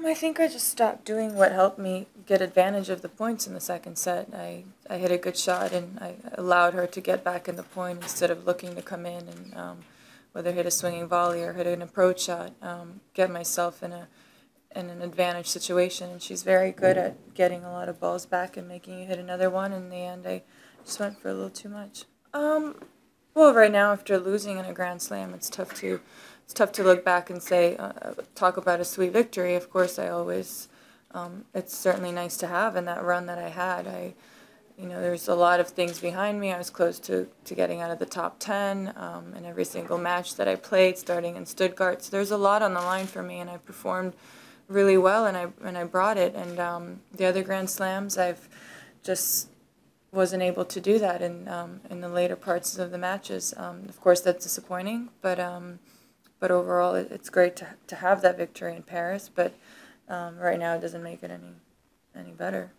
Um, I think I just stopped doing what helped me get advantage of the points in the second set. I, I hit a good shot and I allowed her to get back in the point instead of looking to come in and um, whether hit a swinging volley or hit an approach shot, um, get myself in a in an advantage situation. And she's very good at getting a lot of balls back and making you hit another one. In the end, I just went for a little too much. Um, well, right now after losing in a Grand Slam, it's tough to it's tough to look back and say uh, talk about a sweet victory. Of course, I always um, it's certainly nice to have in that run that I had. I you know there's a lot of things behind me. I was close to, to getting out of the top ten um, in every single match that I played, starting in Stuttgart. So there's a lot on the line for me, and I performed really well, and I and I brought it. And um, the other Grand Slams, I've just wasn't able to do that in um, in the later parts of the matches. Um, of course, that's disappointing, but um, but overall, it, it's great to to have that victory in Paris. But um, right now, it doesn't make it any any better.